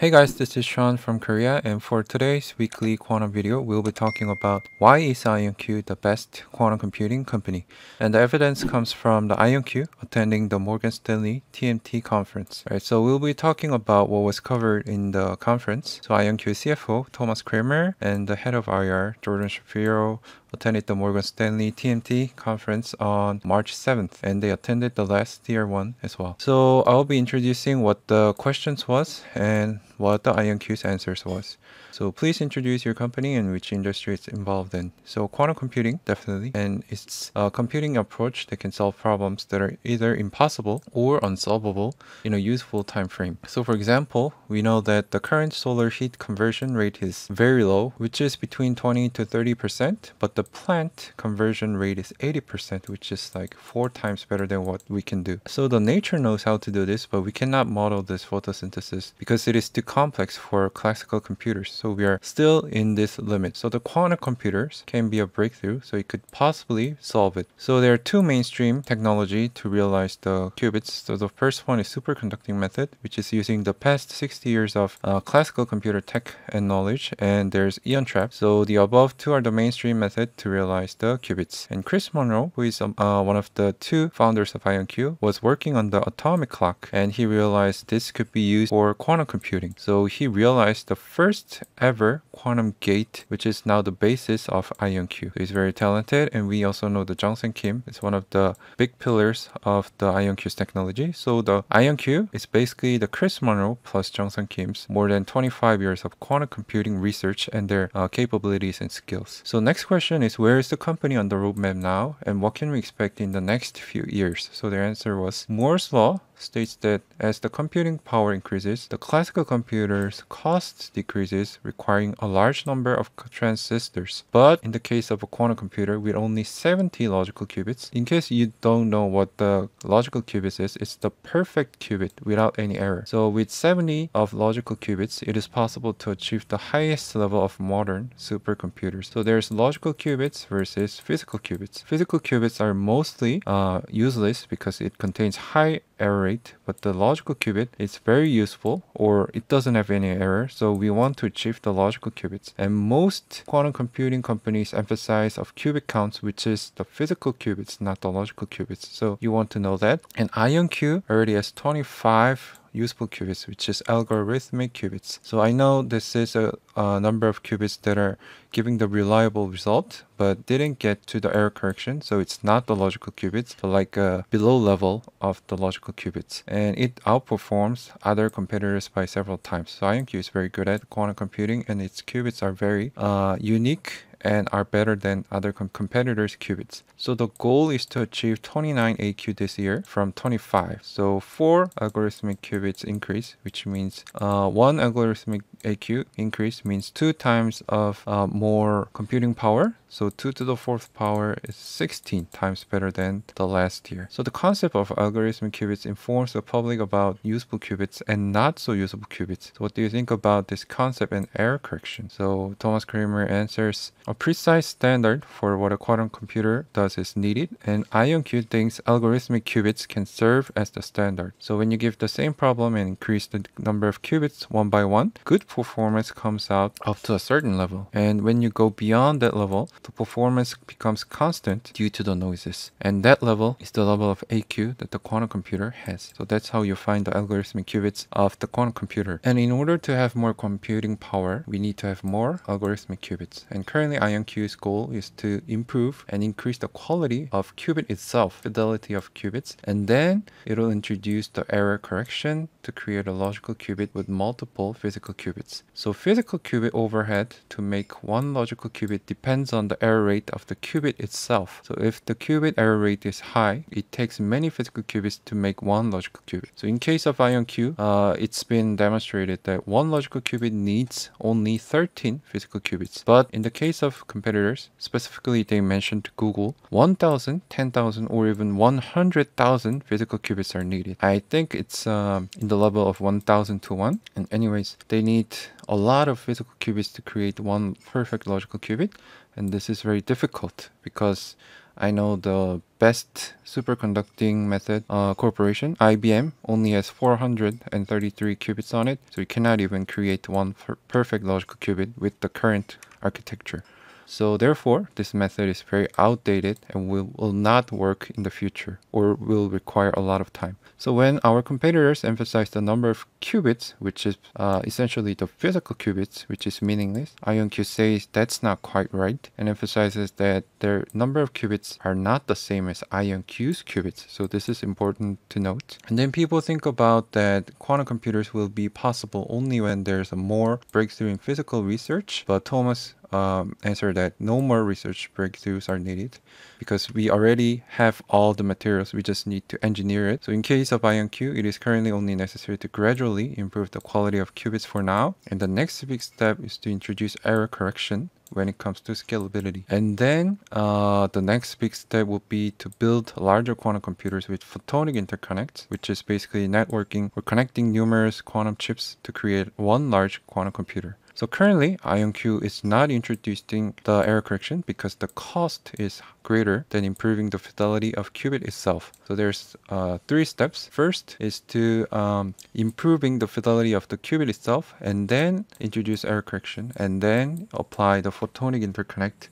Hey guys, this is Shawn from Korea and for today's weekly quantum video, we'll be talking about why is IonQ the best quantum computing company? And the evidence comes from the IonQ attending the Morgan Stanley TMT conference. Right, so we'll be talking about what was covered in the conference. So IonQ CFO Thomas Kramer and the head of IR Jordan Shapiro attended the Morgan Stanley TMT conference on March 7th and they attended the last tier one as well. So I'll be introducing what the questions was and what the IonQ's answers was. So please introduce your company and which industry it's involved in. So quantum computing, definitely, and it's a computing approach that can solve problems that are either impossible or unsolvable in a useful time frame. So for example, we know that the current solar heat conversion rate is very low, which is between 20 to 30%, but the plant conversion rate is 80%, which is like four times better than what we can do. So the nature knows how to do this, but we cannot model this photosynthesis because it is too complex for classical computers. So we are still in this limit. So the quantum computers can be a breakthrough, so it could possibly solve it. So there are two mainstream technology to realize the qubits. So the first one is superconducting method, which is using the past 60 years of uh, classical computer tech and knowledge. And there's ion trap. So the above two are the mainstream method to realize the qubits. And Chris Monroe, who is um, uh, one of the two founders of IonQ, was working on the atomic clock, and he realized this could be used for quantum computing. So he realized the first ever quantum gate, which is now the basis of IonQ. So he's very talented, and we also know the Jungsang Kim is one of the big pillars of the IonQ's technology. So the IonQ is basically the Chris Monroe plus Jungsang Kim's more than 25 years of quantum computing research and their uh, capabilities and skills. So next question is where is the company on the roadmap now, and what can we expect in the next few years? So their answer was Moore's law states that as the computing power increases, the classical computer's cost decreases, requiring a large number of transistors. But in the case of a quantum computer with only 70 logical qubits, in case you don't know what the logical qubits is, it's the perfect qubit without any error. So with 70 of logical qubits, it is possible to achieve the highest level of modern supercomputers. So there's logical qubits versus physical qubits. Physical qubits are mostly uh, useless because it contains high error but the logical qubit is very useful or it doesn't have any error. So we want to achieve the logical qubits. And most quantum computing companies emphasize of qubit counts, which is the physical qubits, not the logical qubits. So you want to know that. And IonQ already has 25 useful qubits, which is algorithmic qubits. So I know this is a, a, number of qubits that are giving the reliable result, but didn't get to the error correction. So it's not the logical qubits, but like a below level of the logical qubits. And it outperforms other competitors by several times. So IonQ is very good at quantum computing and its qubits are very uh, unique and are better than other com competitors' qubits. So the goal is to achieve 29 AQ this year from 25. So four algorithmic qubits increase, which means uh, one algorithmic AQ increase means two times of uh, more computing power. So 2 to the fourth power is 16 times better than the last year. So the concept of algorithmic qubits informs the public about useful qubits and not so usable qubits. So what do you think about this concept and error correction? So Thomas Kramer answers, a precise standard for what a quantum computer does is needed and IonQ thinks algorithmic qubits can serve as the standard. So when you give the same problem and increase the number of qubits one by one, good performance comes out up to a certain level. And when you go beyond that level, the performance becomes constant due to the noises. And that level is the level of AQ that the quantum computer has. So that's how you find the algorithmic qubits of the quantum computer. And in order to have more computing power, we need to have more algorithmic qubits. And currently IonQ's goal is to improve and increase the quality of qubit itself, fidelity of qubits, and then it'll introduce the error correction to create a logical qubit with multiple physical qubits. So physical qubit overhead to make one logical qubit depends on the error rate of the qubit itself. So if the qubit error rate is high, it takes many physical qubits to make one logical qubit. So in case of IonQ, uh, it's been demonstrated that one logical qubit needs only 13 physical qubits. But in the case of competitors, specifically they mentioned Google, 1,000, 10,000, or even 100,000 physical qubits are needed. I think it's um, in the level of 1,000 to 1. And anyways, they need a lot of physical qubits to create one perfect logical qubit and this is very difficult because I know the best superconducting method uh, corporation, IBM, only has 433 qubits on it, so you cannot even create one perfect logical qubit with the current architecture. So therefore, this method is very outdated and will, will not work in the future or will require a lot of time. So when our competitors emphasize the number of qubits, which is uh, essentially the physical qubits, which is meaningless, IonQ says that's not quite right and emphasizes that their number of qubits are not the same as IonQ's qubits. So this is important to note. And then people think about that quantum computers will be possible only when there's a more breakthrough in physical research. But Thomas um, answer that no more research breakthroughs are needed because we already have all the materials. We just need to engineer it. So in case of IonQ, it is currently only necessary to gradually improve the quality of qubits for now. And the next big step is to introduce error correction when it comes to scalability. And then uh, the next big step would be to build larger quantum computers with photonic interconnects, which is basically networking or connecting numerous quantum chips to create one large quantum computer. So currently, IonQ is not introducing the error correction because the cost is greater than improving the fidelity of qubit itself. So there's uh, three steps. First is to um, improving the fidelity of the qubit itself, and then introduce error correction, and then apply the photonic interconnect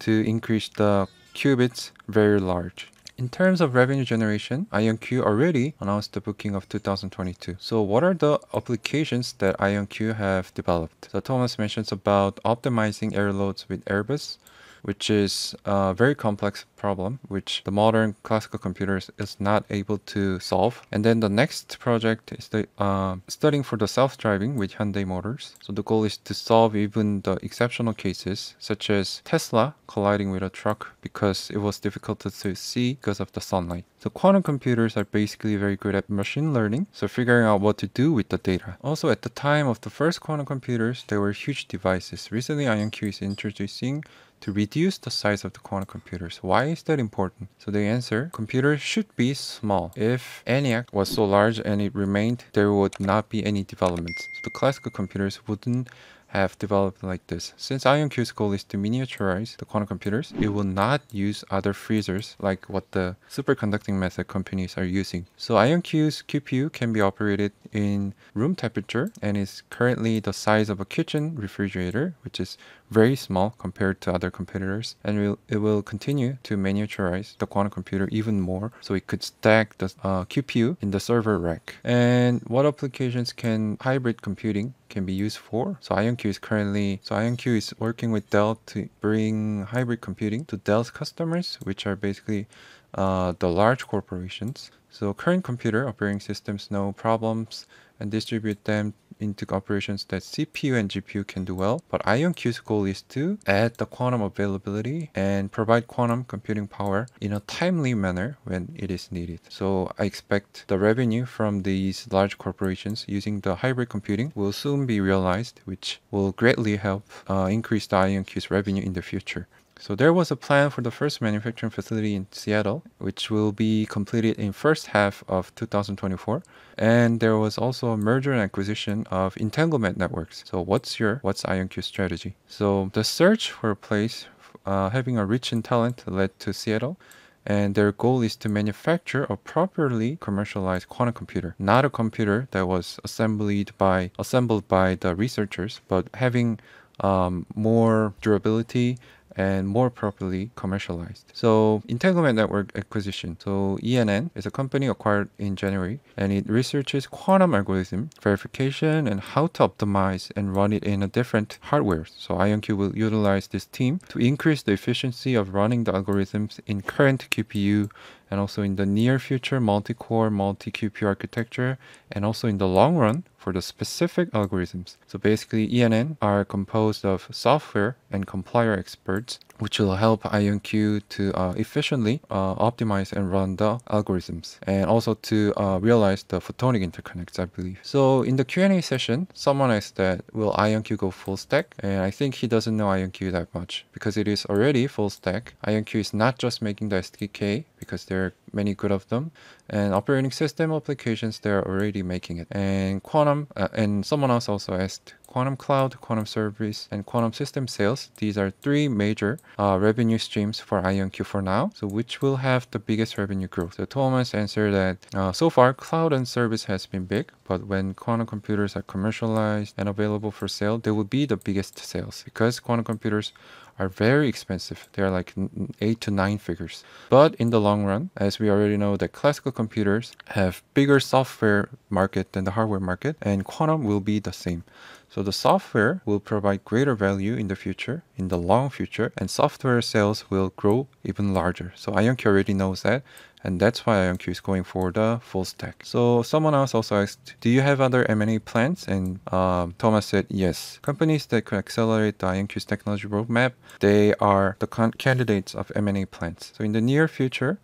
to increase the qubits very large. In terms of revenue generation, IonQ already announced the booking of 2022. So what are the applications that IonQ have developed? So Thomas mentions about optimizing error loads with Airbus, which is a very complex problem which the modern classical computers is not able to solve. And then the next project is the uh, studying for the self-driving with Hyundai Motors. So the goal is to solve even the exceptional cases such as Tesla colliding with a truck because it was difficult to see because of the sunlight. So quantum computers are basically very good at machine learning, so figuring out what to do with the data. Also at the time of the first quantum computers, they were huge devices. Recently IonQ is introducing to reduce the size of the quantum computers. Why is that important? So the answer, computers should be small. If ENIAC was so large and it remained, there would not be any developments. So the classical computers wouldn't have developed like this. Since IonQ's goal is to miniaturize the quantum computers, it will not use other freezers like what the superconducting method companies are using. So IonQ's QPU can be operated in room temperature and is currently the size of a kitchen refrigerator, which is very small compared to other competitors. And it will continue to miniaturize the quantum computer even more so it could stack the uh, QPU in the server rack. And what applications can hybrid computing can be used for. So IonQ is currently, so IonQ is working with Dell to bring hybrid computing to Dell's customers, which are basically uh, the large corporations. So current computer operating systems know problems and distribute them into operations that CPU and GPU can do well. But IonQ's goal is to add the quantum availability and provide quantum computing power in a timely manner when it is needed. So I expect the revenue from these large corporations using the hybrid computing will soon be realized, which will greatly help uh, increase the IonQ's revenue in the future. So there was a plan for the first manufacturing facility in Seattle, which will be completed in first half of 2024. And there was also a merger and acquisition of entanglement networks. So what's your, what's IonQ strategy? So the search for a place uh, having a rich in talent led to Seattle and their goal is to manufacture a properly commercialized quantum computer, not a computer that was assembled by assembled by the researchers, but having um, more durability and more properly commercialized. So Entanglement Network Acquisition. So ENN is a company acquired in January and it researches quantum algorithm verification and how to optimize and run it in a different hardware. So IonQ will utilize this team to increase the efficiency of running the algorithms in current QPU and also in the near future multi-core multi-QPU architecture and also in the long run for the specific algorithms. So basically ENN are composed of software and compiler experts which will help IonQ to uh, efficiently uh, optimize and run the algorithms and also to uh, realize the photonic interconnects, I believe. So in the Q&A session, someone asked that will IonQ go full stack? And I think he doesn't know IonQ that much because it is already full stack. IonQ is not just making the SDK because they're many good of them. And operating system applications, they're already making it. And Quantum, uh, and someone else also asked, Quantum Cloud, Quantum Service, and Quantum System sales. These are three major uh, revenue streams for IonQ for now. So which will have the biggest revenue growth? So Thomas answered that uh, so far cloud and service has been big, but when quantum computers are commercialized and available for sale, they will be the biggest sales because quantum computers are very expensive. They are like eight to nine figures. But in the long run, as we already know that classical computers have bigger software market than the hardware market, and quantum will be the same. So the software will provide greater value in the future, in the long future, and software sales will grow even larger. So IonQ already knows that, and that's why IonQ is going for the full stack. So someone else also asked, do you have other M&A plans? And um, Thomas said, yes. Companies that could accelerate the IonQ's technology roadmap, they are the candidates of M&A plans. So in the near future,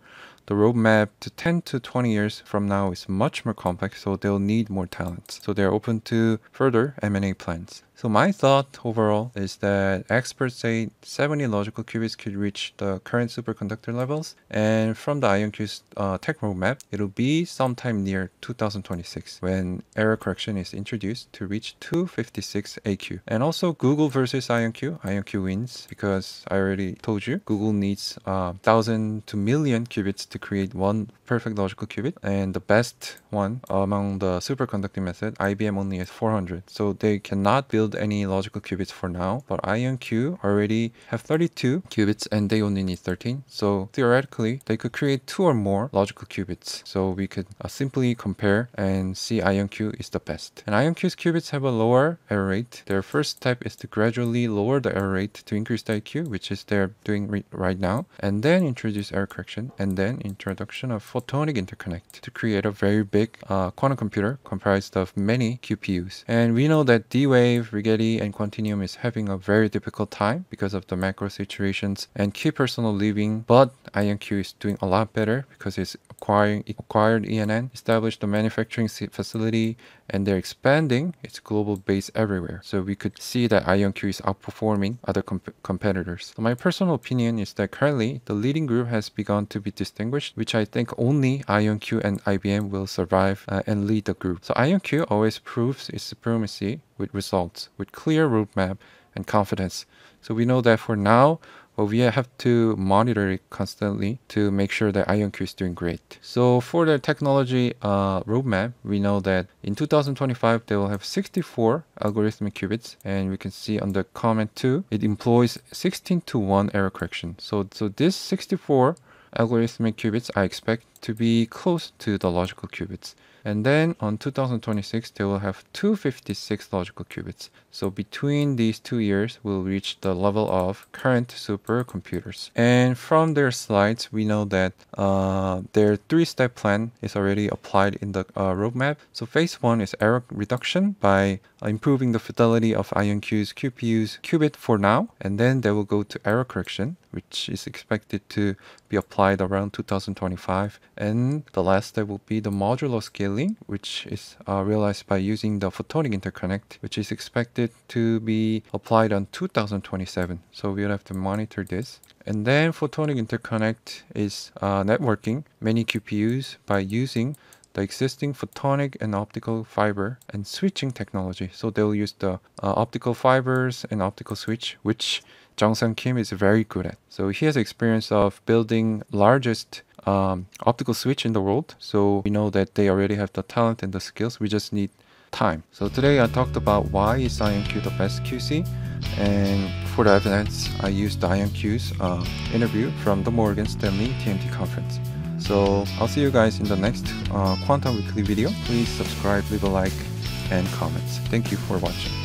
the roadmap to 10 to 20 years from now is much more complex, so they'll need more talents. So they're open to further M&A plans. So my thought overall is that experts say 70 logical qubits could reach the current superconductor levels, and from the IonQ's uh, tech roadmap, it'll be sometime near 2026 when error correction is introduced to reach 256 AQ. And also Google versus IonQ, IonQ wins because I already told you Google needs uh, thousand to million qubits to create one perfect logical qubit, and the best one among the superconducting method, IBM only has 400, so they cannot build any logical qubits for now, but IonQ already have 32 qubits and they only need 13. So theoretically, they could create two or more logical qubits. So we could uh, simply compare and see IonQ is the best. And IonQ's qubits have a lower error rate. Their first step is to gradually lower the error rate to increase the AQ, which is they're doing right now, and then introduce error correction, and then introduction of photonic interconnect to create a very big uh, quantum computer comprised of many QPUs. And we know that D-Wave, Rigetti and Quantinuum is having a very difficult time because of the macro situations and key personal leaving, but IonQ is doing a lot better because it's acquiring acquired ENN, established a manufacturing facility, and they're expanding its global base everywhere. So we could see that IonQ is outperforming other comp competitors. So my personal opinion is that currently the leading group has begun to be distinguished, which I think only IonQ and IBM will survive uh, and lead the group. So IonQ always proves its supremacy with results, with clear roadmap and confidence. So we know that for now, but we have to monitor it constantly to make sure that IonQ is doing great. So for the technology uh, roadmap, we know that in 2025 they will have 64 algorithmic qubits, and we can see on the comment too, it employs 16 to 1 error correction. So so this 64 algorithmic qubits I expect to be close to the logical qubits. And then on 2026, they will have 256 logical qubits. So between these two years, we'll reach the level of current supercomputers. And from their slides, we know that uh, their three-step plan is already applied in the uh, roadmap. So phase one is error reduction by improving the fidelity of IonQ's QPU's qubit for now. And then they will go to error correction, which is expected to be applied around 2025. And the last step will be the modular scaling, which is uh, realized by using the photonic interconnect, which is expected to be applied on 2027. So we'll have to monitor this. And then photonic interconnect is uh, networking many QPUs by using the existing photonic and optical fiber and switching technology. So they'll use the uh, optical fibers and optical switch, which Jung Kim is very good at. So he has experience of building largest um, optical switch in the world. So we know that they already have the talent and the skills. We just need time. So today I talked about why is IonQ the best QC. And for the evidence, I used the IonQ's uh, interview from the Morgan Stanley TMT conference. So I'll see you guys in the next uh, Quantum Weekly video. Please subscribe, leave a like, and comments. Thank you for watching.